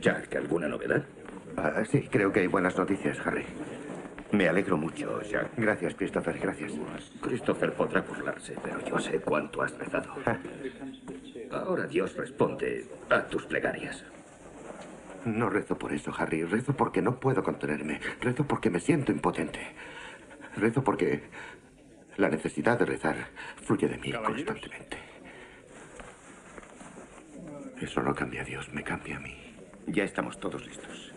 Jack, ¿alguna novedad? Ah, sí, creo que hay buenas noticias, Harry. Me alegro mucho, Jack. Gracias, Christopher, gracias. Christopher podrá burlarse, pero yo sé cuánto has rezado. Ah. Ahora Dios responde a tus plegarias. No rezo por eso, Harry. Rezo porque no puedo contenerme. Rezo porque me siento impotente. Rezo porque la necesidad de rezar fluye de mí constantemente. Eso no cambia a Dios, me cambia a mí. Ya estamos todos listos.